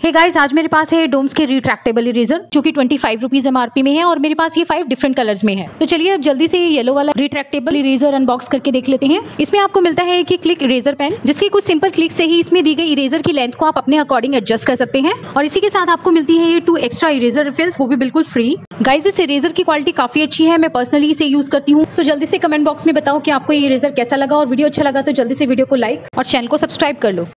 Hey guys आज मेरे पास है डोम्स के रिट्रैक्टेबल इरेजर जो कि ट्वेंटी फाइव रुपीज़ एमआरपी में है और मेरे पास ये फाइव डिफरेंट कलर्स में है। तो चलिए अब जल्दी से ये येलो वाला रिट्रैक्टेबल इरेजर अनबॉक्स करके देख लेते हैं। इसमें आपको मिलता है कि क्लिक इरेजर पेन जिसके कुछ सिंपल क्लिक से ही इसमें दी गई इरेजर की लेंथ को आप अपने अकॉर्डिंग एडजस्ट कर सकते हैं। और इसी के साथ आपको मिलती है ये टू एक्स्ट्रा इरेजर रिफिल्स वो भी बिल्कुल फ्री गाइज़ इस इरेजर की क्वालिटी काफ़ी अच्छी है, मैं पर्सनली इसे यूज़ करती हूँ। सो जल्दी से कमेंट बॉक्स में बताओ कि आपको ये इरेजर कैसा लगा और वीडियो अच्छा लगा तो जल्दी से वीडियो को लाइक और चैनल को सब्सक्राइब कर लो।